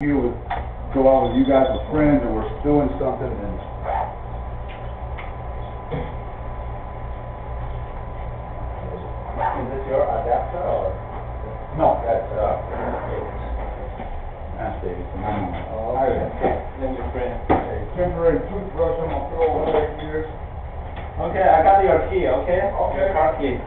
you would go out with you guys were friends and we're doing something and Is this your adapter or? No. That's, uh. That's Davidson, Oh, okay. Then your friend. temporary toothbrush I'm gonna throw away here. Okay, I got your key, okay? Okay. Your car key.